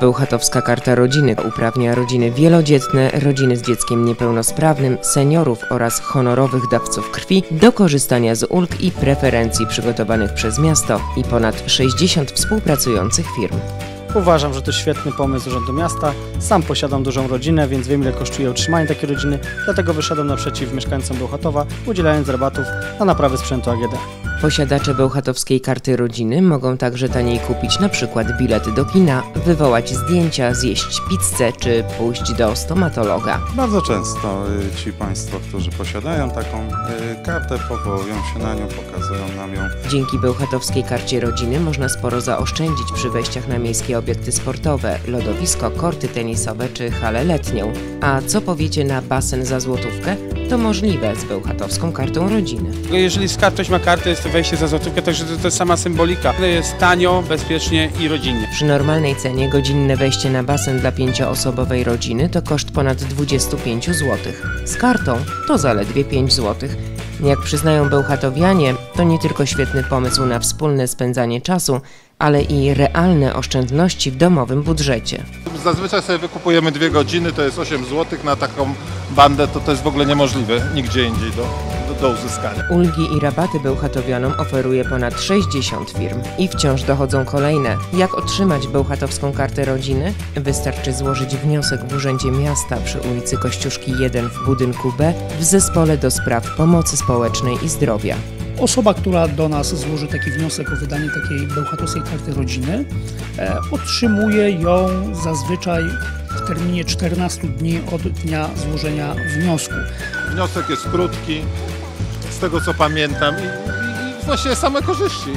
Bełchatowska Karta Rodziny uprawnia rodziny wielodzietne, rodziny z dzieckiem niepełnosprawnym, seniorów oraz honorowych dawców krwi do korzystania z ulg i preferencji przygotowanych przez miasto i ponad 60 współpracujących firm. Uważam, że to świetny pomysł Urzędu Miasta. Sam posiadam dużą rodzinę, więc wiem ile kosztuje utrzymanie takiej rodziny, dlatego wyszedłem naprzeciw mieszkańcom Bełchatowa, udzielając rabatów na naprawę sprzętu AGD. Posiadacze Bełchatowskiej Karty Rodziny mogą także taniej kupić na przykład bilety do kina, wywołać zdjęcia, zjeść pizzę czy pójść do stomatologa. Bardzo często y, ci Państwo, którzy posiadają taką y, kartę, powołują się na nią, pokazują nam ją. Dzięki Bełchatowskiej Karcie Rodziny można sporo zaoszczędzić przy wejściach na miejskie obiekty sportowe, lodowisko, korty tenisowe czy halę letnią. A co powiecie na basen za złotówkę? To możliwe z Bełchatowską Kartą Rodziny. Jeżeli skarb ktoś ma kartę, jest wejście za złotówkę, także to, to jest sama symbolika. To jest tanio, bezpiecznie i rodzinnie. Przy normalnej cenie godzinne wejście na basen dla pięcioosobowej rodziny to koszt ponad 25 zł. Z kartą to zaledwie 5 zł. Jak przyznają Bełchatowianie, to nie tylko świetny pomysł na wspólne spędzanie czasu, ale i realne oszczędności w domowym budżecie. Zazwyczaj sobie wykupujemy dwie godziny, to jest 8 zł na taką bandę, to to jest w ogóle niemożliwe nigdzie indziej do, do, do uzyskania. Ulgi i rabaty Bełchatowianom oferuje ponad 60 firm. I wciąż dochodzą kolejne. Jak otrzymać Bełchatowską kartę rodziny? Wystarczy złożyć wniosek w Urzędzie Miasta przy ulicy Kościuszki 1 w budynku B w Zespole do Spraw Pomocy Społecznej i Zdrowia. Osoba, która do nas złoży taki wniosek o wydanie takiej bełchatowskiej karty rodziny, e, otrzymuje ją zazwyczaj w terminie 14 dni od dnia złożenia wniosku. Wniosek jest krótki, z tego co pamiętam i, i, i właściwie same korzyści.